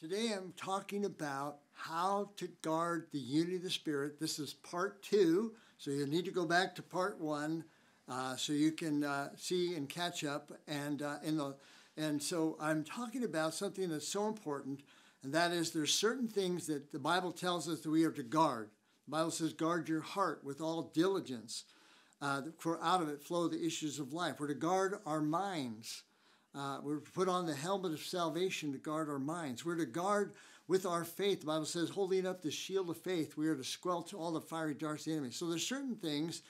Today I'm talking about how to guard the unity of the Spirit. This is part two, so you need to go back to part one uh, so you can uh, see and catch up. And uh, in the and so I'm talking about something that's so important, and that is there's certain things that the Bible tells us that we are to guard. The Bible says, "Guard your heart with all diligence, uh, for out of it flow the issues of life." We're to guard our minds. Uh, we're put on the helmet of salvation to guard our minds. We're to guard with our faith. The Bible says, holding up the shield of faith, we are to squelch all the fiery darts of the enemy. So there's certain things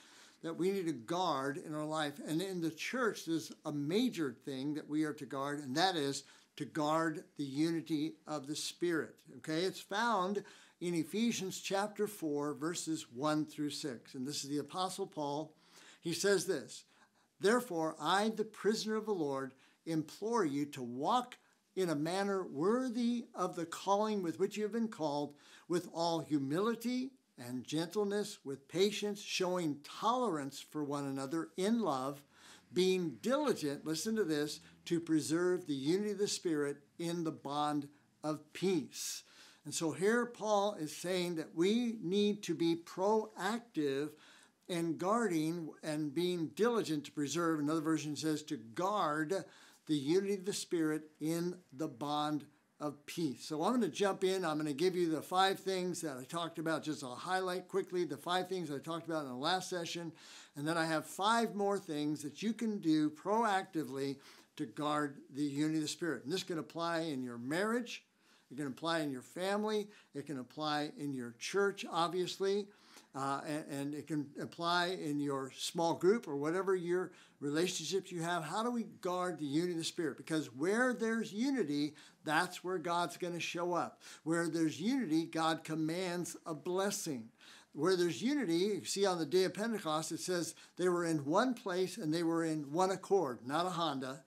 that we need to guard in our life. And in the church, there's a major thing that we are to guard, and that is to guard the unity of the Spirit. Okay, it's found in Ephesians chapter 4, verses 1 through 6. And this is the Apostle Paul. He says this Therefore, I, the prisoner of the Lord, implore you to walk in a manner worthy of the calling with which you have been called, with all humility and gentleness, with patience, showing tolerance for one another in love, being diligent, listen to this, to preserve the unity of the Spirit in the bond of peace. And so here Paul is saying that we need to be proactive in guarding and being diligent to preserve. Another version says to guard the unity of the Spirit in the bond of peace. So I'm going to jump in. I'm going to give you the five things that I talked about. Just I'll highlight quickly the five things I talked about in the last session. And then I have five more things that you can do proactively to guard the unity of the Spirit. And this can apply in your marriage, it can apply in your family, it can apply in your church, obviously. Uh, and, and, it can apply in your small group or whatever your relationships you have. How do we guard the unity of the Spirit? Because where there's unity, that's where God's going to show up. Where there's unity, God commands a blessing. Where there's unity, you see on the day of Pentecost, it says they were in one place and they were in one accord, not a Honda.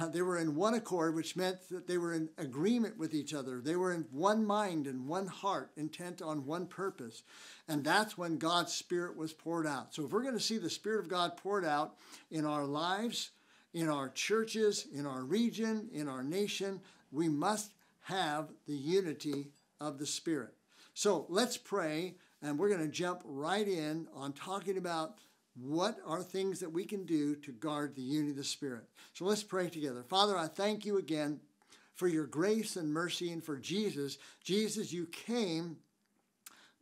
Uh, they were in one accord, which meant that they were in agreement with each other. They were in one mind and one heart, intent on one purpose. And that's when God's Spirit was poured out. So if we're going to see the Spirit of God poured out in our lives, in our churches, in our region, in our nation, we must have the unity of the Spirit. So let's pray, and we're going to jump right in on talking about what are things that we can do to guard the unity of the Spirit? So let's pray together. Father, I thank you again for your grace and mercy and for Jesus. Jesus, you came,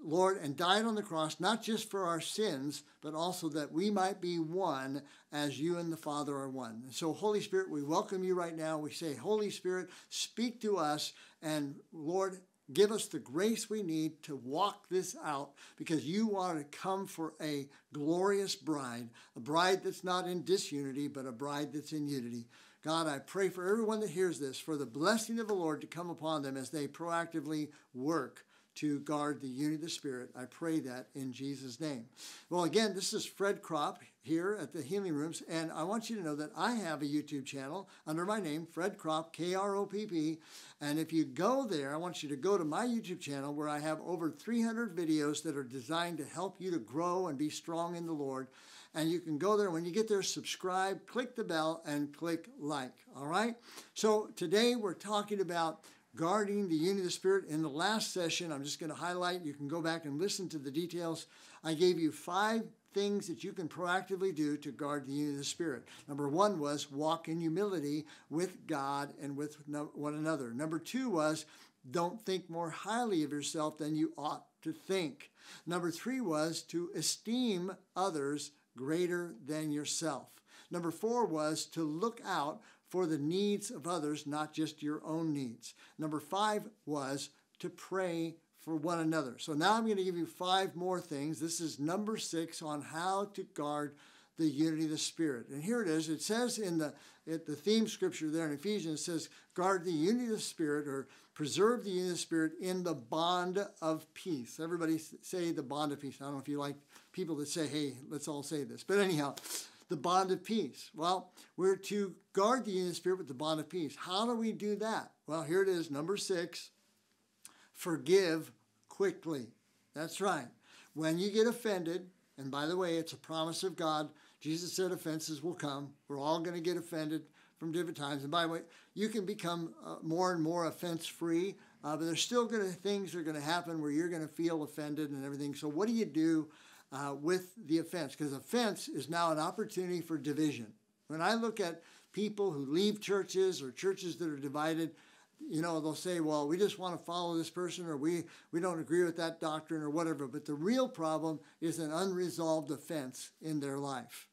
Lord, and died on the cross, not just for our sins, but also that we might be one as you and the Father are one. And so, Holy Spirit, we welcome you right now. We say, Holy Spirit, speak to us, and Lord, Give us the grace we need to walk this out because you want to come for a glorious bride, a bride that's not in disunity, but a bride that's in unity. God, I pray for everyone that hears this, for the blessing of the Lord to come upon them as they proactively work to guard the unity of the Spirit. I pray that in Jesus' name. Well, again, this is Fred Kropp here at the Healing Rooms, and I want you to know that I have a YouTube channel under my name, Fred Kropp, K R O P P. And if you go there, I want you to go to my YouTube channel where I have over 300 videos that are designed to help you to grow and be strong in the Lord. And you can go there. When you get there, subscribe, click the bell, and click like. All right? So today we're talking about guarding the unity of the Spirit. In the last session, I'm just going to highlight, you can go back and listen to the details. I gave you five things that you can proactively do to guard the unity of the Spirit. Number one was walk in humility with God and with one another. Number two was don't think more highly of yourself than you ought to think. Number three was to esteem others greater than yourself. Number four was to look out for the needs of others, not just your own needs. Number five was to pray for one another. So now I'm going to give you five more things. This is number six on how to guard the unity of the Spirit. And here it is. It says in the, the theme scripture there in Ephesians, it says, guard the unity of the Spirit or preserve the unity of the Spirit in the bond of peace. Everybody say the bond of peace. I don't know if you like people that say, hey, let's all say this. But anyhow, the bond of peace. Well, we're to guard the unity Spirit with the bond of peace. How do we do that? Well, here it is, number six forgive quickly. That's right. When you get offended, and by the way, it's a promise of God, Jesus said offenses will come. We're all going to get offended from different times. And by the way, you can become uh, more and more offense free uh, but there's still going to things are going to happen where you're going to feel offended and everything. So what do you do uh, with the offense? Because offense is now an opportunity for division. When I look at people who leave churches or churches that are divided, you know, they'll say, well, we just want to follow this person or we, we don't agree with that doctrine or whatever. But the real problem is an unresolved offense in their life.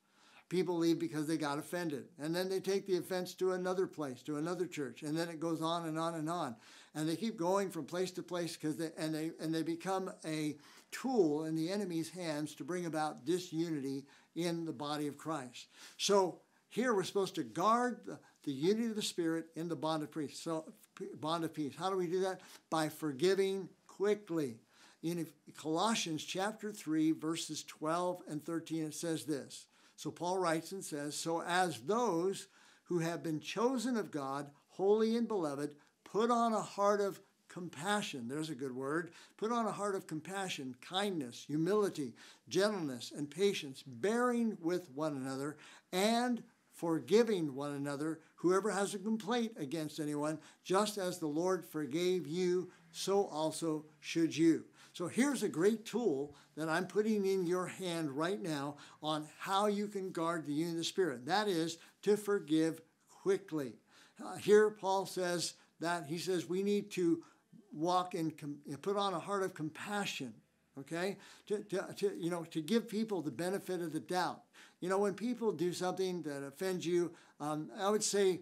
People leave because they got offended. And then they take the offense to another place, to another church. And then it goes on and on and on. And they keep going from place to place because they, and, they, and they become a tool in the enemy's hands to bring about disunity in the body of Christ. So here we're supposed to guard the, the unity of the Spirit in the bond of peace. So bond of peace. How do we do that? By forgiving quickly. In Colossians chapter 3, verses 12 and 13, it says this. So Paul writes and says, So as those who have been chosen of God, holy and beloved, put on a heart of compassion. There's a good word. Put on a heart of compassion, kindness, humility, gentleness, and patience, bearing with one another, and forgiving one another, whoever has a complaint against anyone, just as the Lord forgave you, so also should you. So here's a great tool that I'm putting in your hand right now on how you can guard the unity of the Spirit. That is to forgive quickly. Uh, here, Paul says that he says we need to walk and put on a heart of compassion okay to, to, to, you know to give people the benefit of the doubt you know, when people do something that offends you, um, I would say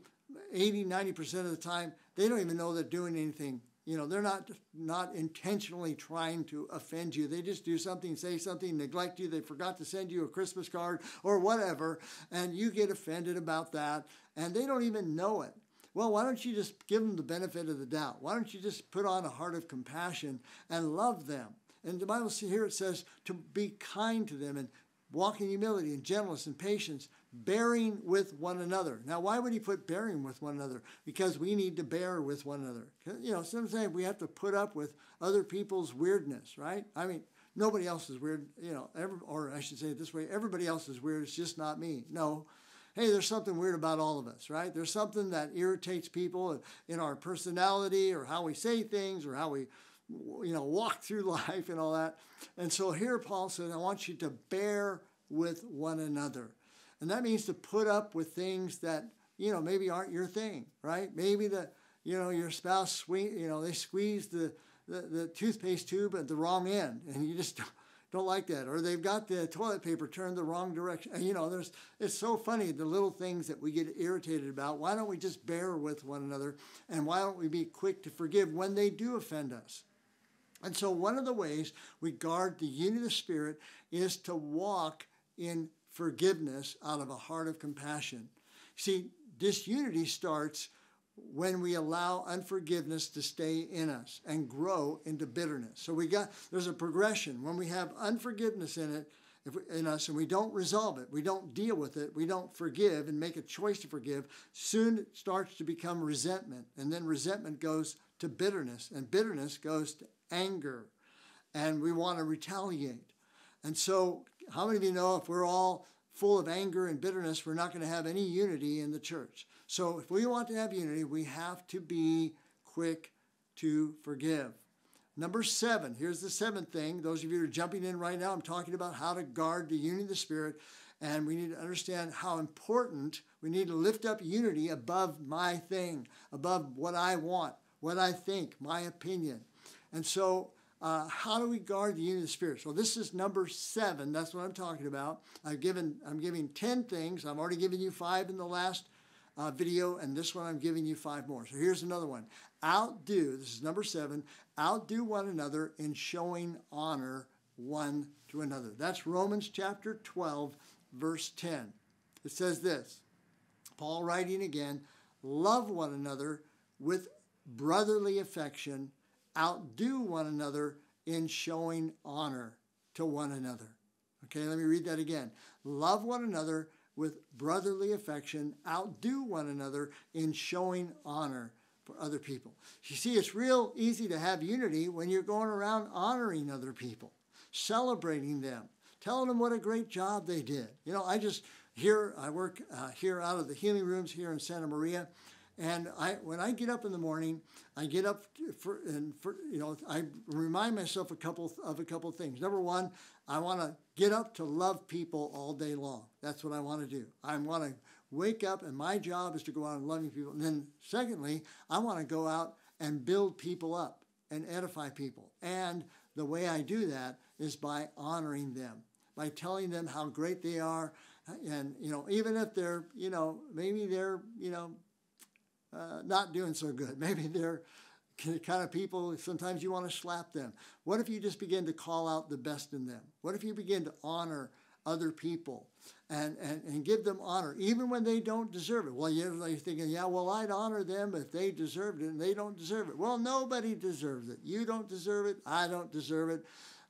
80, 90% of the time, they don't even know they're doing anything. You know, they're not not intentionally trying to offend you. They just do something, say something, neglect you. They forgot to send you a Christmas card or whatever, and you get offended about that, and they don't even know it. Well, why don't you just give them the benefit of the doubt? Why don't you just put on a heart of compassion and love them? And the Bible here it says to be kind to them and walk in humility and gentleness and patience, bearing with one another. Now, why would he put bearing with one another? Because we need to bear with one another. You know, sometimes we have to put up with other people's weirdness, right? I mean, nobody else is weird, you know, every, or I should say it this way everybody else is weird, it's just not me. No. Hey, there's something weird about all of us, right? There's something that irritates people in our personality or how we say things or how we you know, walk through life and all that. And so here Paul says, I want you to bear with one another. And that means to put up with things that, you know, maybe aren't your thing, right? Maybe the, you know, your spouse, you know, they squeeze the, the, the toothpaste tube at the wrong end and you just don't, don't like that. Or they've got the toilet paper turned the wrong direction. And, you know, there's, it's so funny, the little things that we get irritated about. Why don't we just bear with one another? And why don't we be quick to forgive when they do offend us? And so, one of the ways we guard the unity of the Spirit is to walk in forgiveness out of a heart of compassion. See, disunity starts when we allow unforgiveness to stay in us and grow into bitterness. So we got there's a progression. When we have unforgiveness in it we, in us and we don't resolve it, we don't deal with it, we don't forgive and make a choice to forgive, soon it starts to become resentment. And then resentment goes to bitterness, and bitterness goes to anger, and we want to retaliate. And so, how many of you know if we're all full of anger and bitterness, we're not going to have any unity in the church? So, if we want to have unity, we have to be quick to forgive. Number seven, here's the seventh thing. Those of you who are jumping in right now, I'm talking about how to guard the unity of the Spirit. And we need to understand how important we need to lift up unity above my thing, above what I want, what I think, my opinion. And so, uh, how do we guard the unity of the Spirit? So this is number seven. That's what I'm talking about. I've given, I'm giving ten things. I've already given you five in the last uh, video, and this one I'm giving you five more. So here's another one. Outdo. This is number seven. Outdo one another in showing honor one to another. That's Romans chapter 12, verse 10. It says this. Paul writing again, love one another with brotherly affection outdo one another in showing honor to one another. Okay, let me read that again. Love one another with brotherly affection, outdo one another in showing honor for other people. You see, it's real easy to have unity when you're going around honoring other people, celebrating them, telling them what a great job they did. You know, I just here I work uh, here out of the healing rooms here in Santa Maria, And I, when I get up in the morning, I get up for, and for, you know, I remind myself a couple of a couple of things. Number one, I want to get up to love people all day long. That's what I want to do. I want to wake up, and my job is to go out and loving people. And then, secondly, I want to go out and build people up and edify people. And the way I do that is by honoring them, by telling them how great they are. And, you know, even if they're, you know, maybe they're, you know, uh, not doing so good. Maybe they're kind of people, sometimes you want to slap them. What if you just begin to call out the best in them? What if you begin to honor other people and, and, and give them honor, even when they don't deserve it? Well, you're thinking, yeah, well, I'd honor them if they deserved it, and they don't deserve it. Well, nobody deserves it. You don't deserve it. I don't deserve it.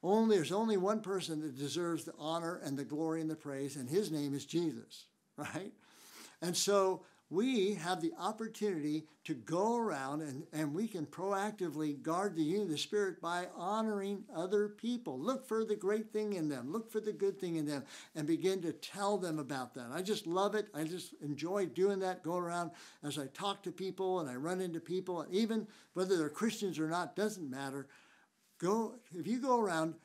Only there's only one person that deserves the honor and the glory and the praise, and his name is Jesus, right? And so we have the opportunity to go around and, and we can proactively guard the unity of the Spirit by honoring other people. Look for the great thing in them, look for the good thing in them, and begin to tell them about that. I just love it. I just enjoy doing that, going around as I talk to people and I run into people, and even whether they're Christians or not, doesn't matter. Go if you go around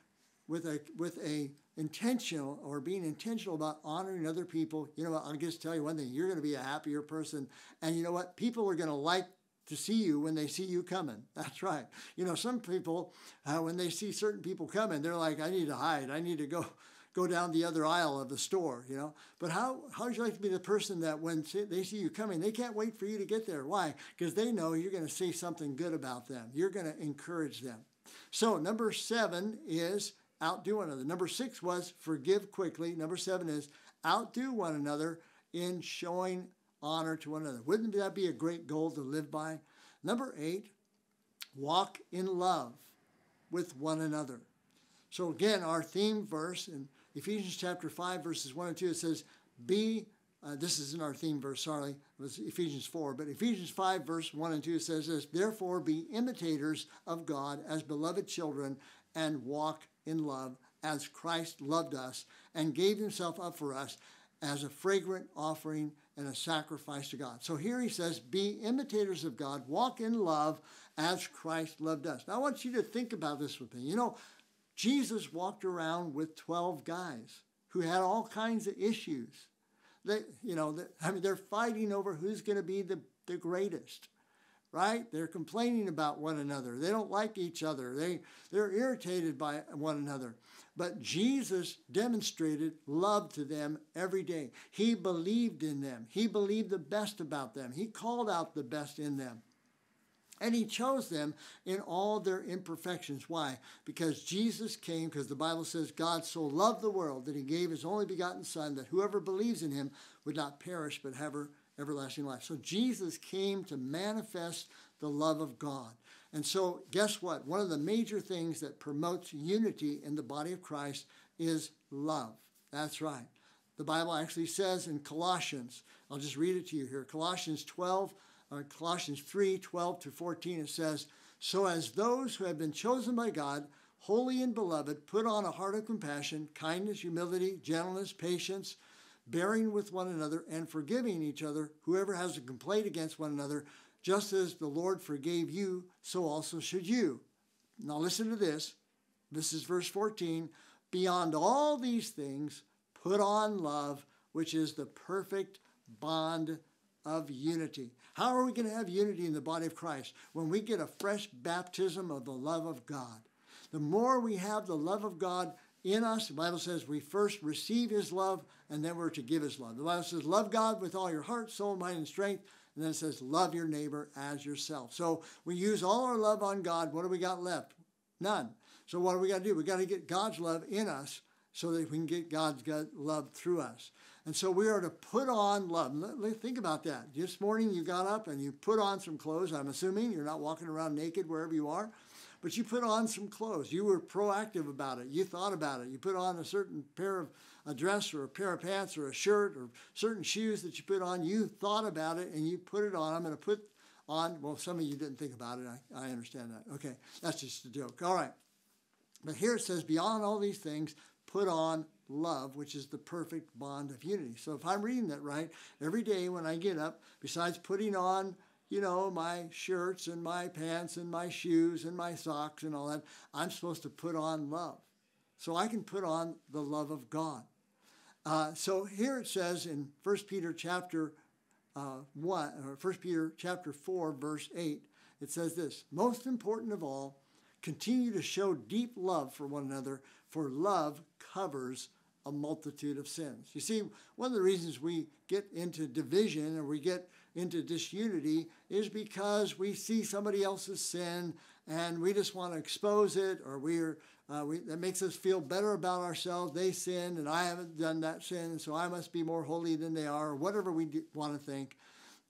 with a with a intentional or being intentional about honoring other people, you know what, I'll just tell you one thing, you're going to be a happier person. And you know what? People are going to like to see you when they see you coming. That's right. You know, some people, uh, when they see certain people coming, they're like, I need to hide. I need to go go down the other aisle of the store, you know. But how, how would you like to be the person that when they see you coming, they can't wait for you to get there? Why? Because they know you're going to say something good about them. You're going to encourage them. So, number seven is outdo one another. Number six was forgive quickly. Number seven is outdo one another in showing honor to one another. Wouldn't that be a great goal to live by? Number eight, walk in love with one another. So again, our theme verse in Ephesians chapter 5, verses 1 and 2, it says, Be, uh, this is in our theme verse, sorry, it was Ephesians 4, but Ephesians 5, verse 1 and 2 says this, Therefore be imitators of God as beloved children and walk in love as Christ loved us and gave himself up for us as a fragrant offering and a sacrifice to God. So here he says, Be imitators of God, walk in love as Christ loved us. Now I want you to think about this with me. You know, Jesus walked around with 12 guys who had all kinds of issues. They, you know, I mean, they're fighting over who's going to be the, the greatest right? They're complaining about one another. They don't like each other. They, they're irritated by one another. But Jesus demonstrated love to them every day. He believed in them. He believed the best about them. He called out the best in them. And he chose them in all their imperfections. Why? Because Jesus came, because the Bible says God so loved the world that he gave his only begotten Son, that whoever believes in him would not perish but have everlasting life. So Jesus came to manifest the love of God. And so, guess what? One of the major things that promotes unity in the body of Christ is love. That's right. The Bible actually says in Colossians, I'll just read it to you here Colossians 12, or Colossians 3 12 to 14, it says, So as those who have been chosen by God, holy and beloved, put on a heart of compassion, kindness, humility, gentleness, patience bearing with one another and forgiving each other, whoever has a complaint against one another, just as the Lord forgave you, so also should you. Now listen to this. This is verse 14. Beyond all these things, put on love, which is the perfect bond of unity. How are we going to have unity in the body of Christ? When we get a fresh baptism of the love of God. The more we have the love of God in us. The Bible says we first receive his love and then we're to give his love. The Bible says, love God with all your heart, soul, mind, and strength. And then it says, love your neighbor as yourself. So we use all our love on God. What do we got left? None. So what do we got to do? We got to get God's love in us so that we can get God's love through us. And so we are to put on love. Think about that. This morning you got up and you put on some clothes. I'm assuming you're not walking around naked wherever you are but you put on some clothes. You were proactive about it. You thought about it. You put on a certain pair of a dress or a pair of pants or a shirt or certain shoes that you put on. You thought about it and you put it on. I'm going to put on, well, some of you didn't think about it. I, I understand that. Okay, that's just a joke. All right. But here it says, beyond all these things, put on love, which is the perfect bond of unity. So if I'm reading that right, every day when I get up, besides putting on you know, my shirts and my pants and my shoes and my socks and all that. I'm supposed to put on love. So I can put on the love of God. Uh, so here it says in 1 Peter chapter uh, 1, or 1 Peter chapter 4, verse 8, it says this Most important of all, continue to show deep love for one another, for love covers a multitude of sins. You see, one of the reasons we get into division and we get into disunity is because we see somebody else's sin and we just want to expose it or we're uh, we, that makes us feel better about ourselves. They sinned and I haven't done that sin, so I must be more holy than they are, or whatever we want to think.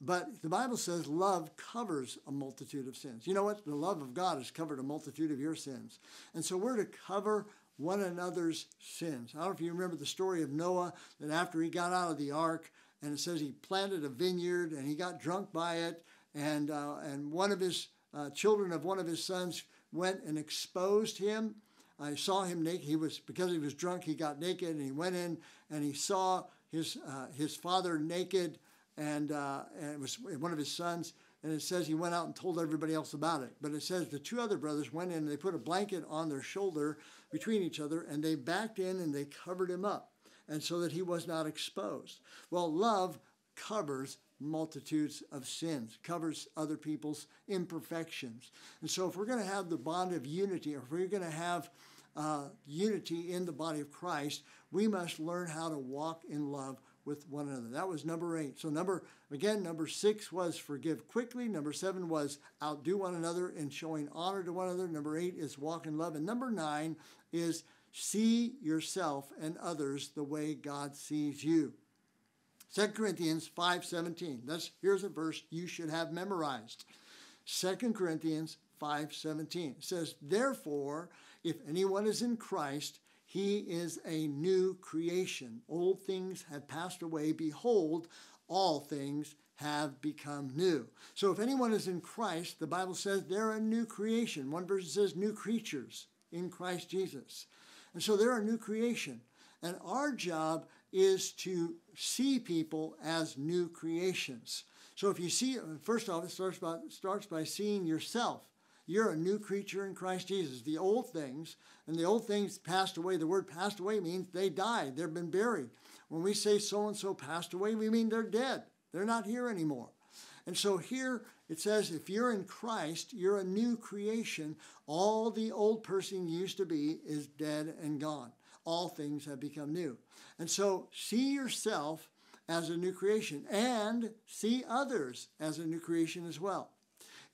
But the Bible says love covers a multitude of sins. You know what? The love of God has covered a multitude of your sins. And so we're to cover one another's sins. I don't know if you remember the story of Noah, that after he got out of the ark, and it says he planted a vineyard and he got drunk by it, and, uh, and one of his uh, children of one of his sons went and exposed him. I saw him naked. He was because he was drunk. He got naked and he went in and he saw his uh, his father naked, and, uh, and it was one of his sons. And it says he went out and told everybody else about it. But it says the two other brothers went in and they put a blanket on their shoulder between each other and they backed in and they covered him up and so that he was not exposed. Well, love covers multitudes of sins, covers other people's imperfections. And so, if we're going to have the bond of unity, if we're going to have uh, unity in the body of Christ, we must learn how to walk in love with one another. That was number eight. So, number again, number six was forgive quickly. Number seven was outdo one another in showing honor to one another. Number eight is walk in love. And number nine is see yourself and others the way God sees you. 2 Corinthians 5:17. That's here's a verse you should have memorized. 2 Corinthians 5:17 says, "Therefore, if anyone is in Christ, he is a new creation. Old things have passed away; behold, all things have become new." So if anyone is in Christ, the Bible says they're a new creation. One verse says new creatures in Christ Jesus. And so they're a new creation. And our job is to see people as new creations. So if you see, first off, it starts by, starts by seeing yourself. You're a new creature in Christ Jesus. The old things, and the old things passed away. The word passed away means they died, they've been buried. When we say so and so passed away, we mean they're dead. They're not here anymore. And so here it says, if you're in Christ, you're a new creation. All the old person used to be is dead and gone. All things have become new. And so see yourself as a new creation and see others as a new creation as well.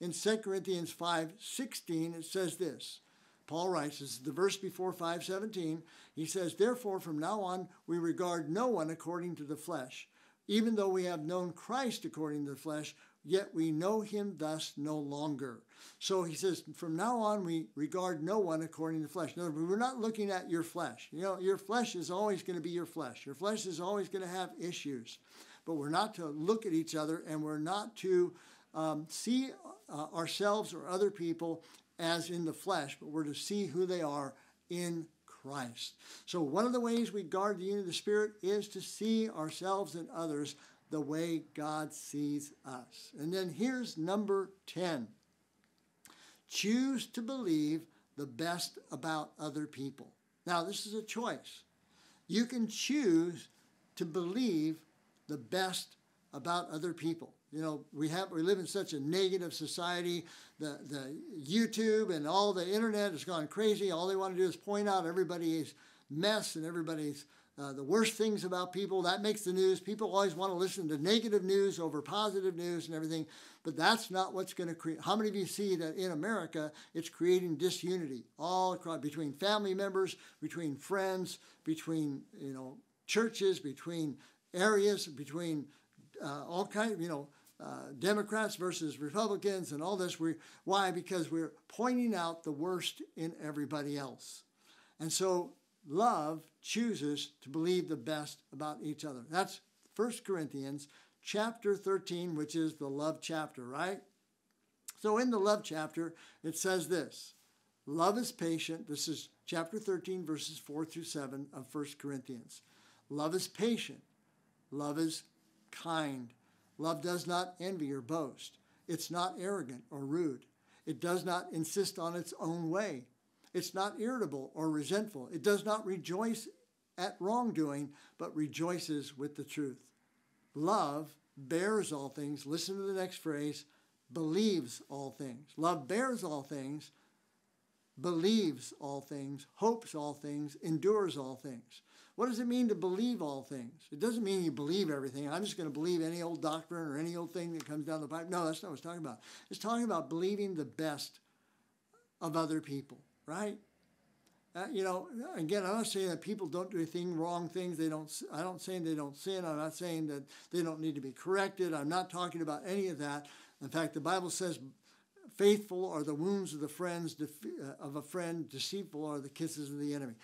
In 2 Corinthians 5:16 it says this. Paul writes, this is the verse before 5:17. He says, "Therefore from now on we regard no one according to the flesh. Even though we have known Christ according to the flesh, yet we know him thus no longer. So he says, from now on, we regard no one according to the flesh. In other words, we're not looking at your flesh. You know, your flesh is always going to be your flesh. Your flesh is always going to have issues. But we're not to look at each other and we're not to um, see uh, ourselves or other people as in the flesh, but we're to see who they are in Christ. So, one of the ways we guard the unity of the Spirit is to see ourselves and others the way God sees us. And then here's number 10 choose to believe the best about other people. Now, this is a choice. You can choose to believe the best about other people. You know, we have we live in such a negative society. The the YouTube and all the internet has gone crazy. All they want to do is point out everybody's mess and everybody's uh, the worst things about people. That makes the news. People always want to listen to negative news over positive news and everything, but that's not what's going to create. How many of you see that in America it's creating disunity all across between family members, between friends, between you know churches, between areas, between uh, all kind of you know. Uh, Democrats versus Republicans and all this. We, why? Because we're pointing out the worst in everybody else. And so love chooses to believe the best about each other. That's 1 Corinthians chapter 13, which is the love chapter, right? So in the love chapter, it says this Love is patient. This is chapter 13, verses 4 through 7 of 1 Corinthians. Love is patient. Love is kind. Love does not envy or boast. It's not arrogant or rude. It does not insist on its own way. It's not irritable or resentful. It does not rejoice at wrongdoing, but rejoices with the truth. Love bears all things. Listen to the next phrase believes all things. Love bears all things, believes all things, hopes all things, endures all things. What does it mean to believe all things? It doesn't mean you believe everything. I'm just going to believe any old doctrine or any old thing that comes down the pipe. No, that's not what it's talking about. It's talking about believing the best of other people, right? Uh, you know, again, I'm not saying that people don't do anything wrong things. They don't. I don't saying they don't sin. I'm not saying that they don't need to be corrected. I'm not talking about any of that. In fact, the Bible says, "Faithful are the wounds of the friends uh, of a friend. Deceitful are the kisses of the enemy,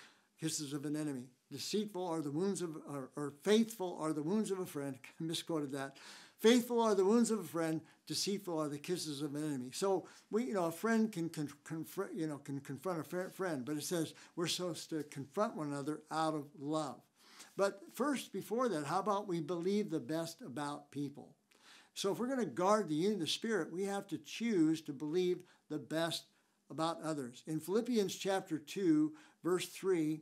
kisses of an enemy. Deceitful are the wounds of, or, or faithful are the wounds of a friend." misquoted that. Faithful are the wounds of a friend, deceitful are the kisses of an enemy. So we, you know, a friend can con- confront, you know, can confront a friend, but it says we're supposed to confront one another out of love. But first, before that, how about we believe the best about people? So if we're going to guard the unity of the Spirit, we have to choose to believe the best about others. In Philippians chapter 2, verse 3,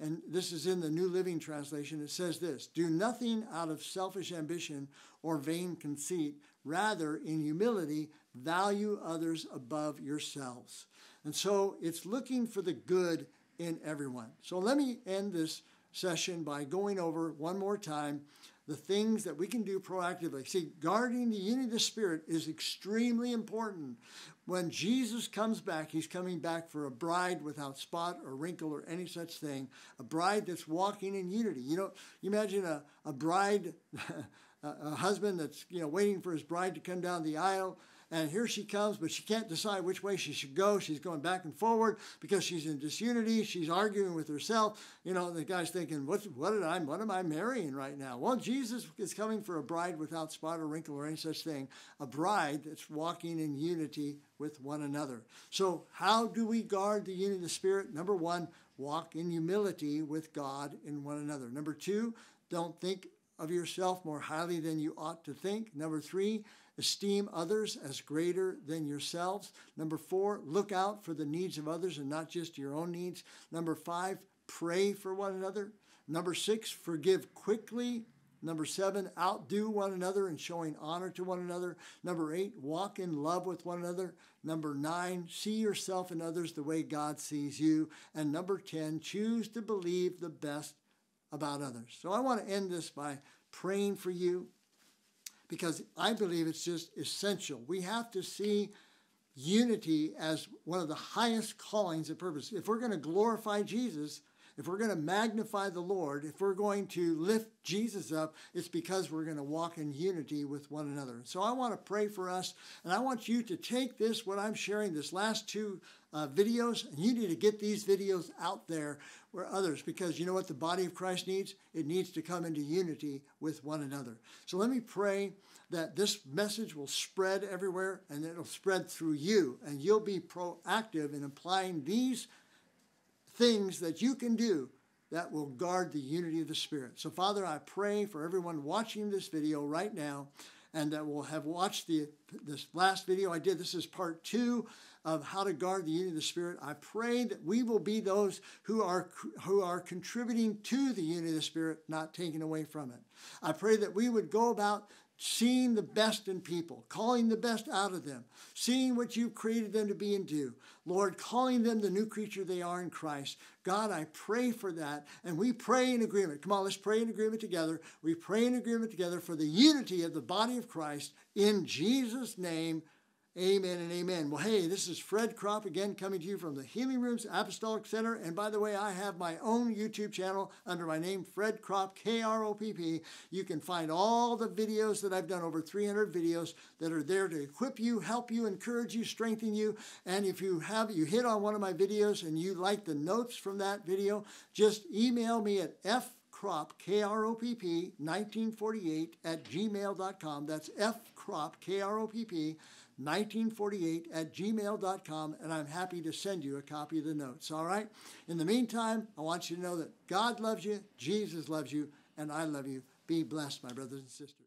and this is in the New Living Translation, it says this Do nothing out of selfish ambition or vain conceit. Rather, in humility, value others above yourselves. And so it's looking for the good in everyone. So let me end this session by going over one more time the things that we can do proactively. See, guarding the unity of the Spirit is extremely important. When Jesus comes back, he's coming back for a bride without spot or wrinkle or any such thing, a bride that's walking in unity. You know, you imagine a, a bride, a husband that's, you know, waiting for his bride to come down the aisle and here she comes, but she can't decide which way she should go. She's going back and forward because she's in disunity. She's arguing with herself. You know, the guy's thinking, what, what, did I, what am I marrying right now? Well, Jesus is coming for a bride without spot or wrinkle or any such thing, a bride that's walking in unity with one another. So, how do we guard the unity of the Spirit? Number one, walk in humility with God and one another. Number two, don't think of yourself more highly than you ought to think. Number three, Esteem others as greater than yourselves. Number four, look out for the needs of others and not just your own needs. Number five, pray for one another. Number six, forgive quickly. Number seven, outdo one another in showing honor to one another. Number eight, walk in love with one another. Number nine, see yourself and others the way God sees you. And number 10, choose to believe the best about others. So I want to end this by praying for you because I believe it's just essential. We have to see unity as one of the highest callings and purpose. If we're going to glorify Jesus, if we're going to magnify the Lord, if we're going to lift Jesus up, it's because we're going to walk in unity with one another. So I want to pray for us, and I want you to take this, what I'm sharing, this last two uh, videos, and you need to get these videos out there where others, because you know what the body of Christ needs? It needs to come into unity with one another. So let me pray that this message will spread everywhere and it'll spread through you, and you'll be proactive in applying these things that you can do that will guard the unity of the Spirit. So, Father, I pray for everyone watching this video right now and that will have watched the this last video I did. This is part two of how to guard the unity of the Spirit. I pray that we will be those who are who are contributing to the unity of the Spirit, not taking away from it. I pray that we would go about seeing the best in people, calling the best out of them, seeing what you've created them to be and do. Lord, calling them the new creature they are in Christ. God, I pray for that. And we pray in agreement. Come on, let's pray in agreement together. We pray in agreement together for the unity of the body of Christ in Jesus' name. Amen and amen. Well, hey, this is Fred Kropp again coming to you from the Healing Rooms Apostolic Center. And by the way, I have my own YouTube channel under my name, Fred Kropp, K R O P P. You can find all the videos that I've done, over 300 videos that are there to equip you, help you, encourage you, strengthen you. And if you have you hit on one of my videos and you like the notes from that video, just email me at f Kropp, K R O P P, 1948 at gmail.com. That's F Kropp, K R O P P. 1948 at gmail.com, and I'm happy to send you a copy of the notes. All right? In the meantime, I want you to know that God loves you, Jesus loves you, and I love you. Be blessed, my brothers and sisters.